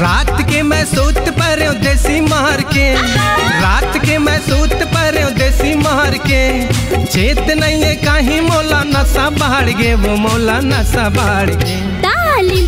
रात के मैं सूत पर देसी मार के, रात के मैं सूत पर देसी मार के, चेत नहीं है कहीं मोला नशा बाढ़ गे वो मोला नशा बाढ़ गे ताली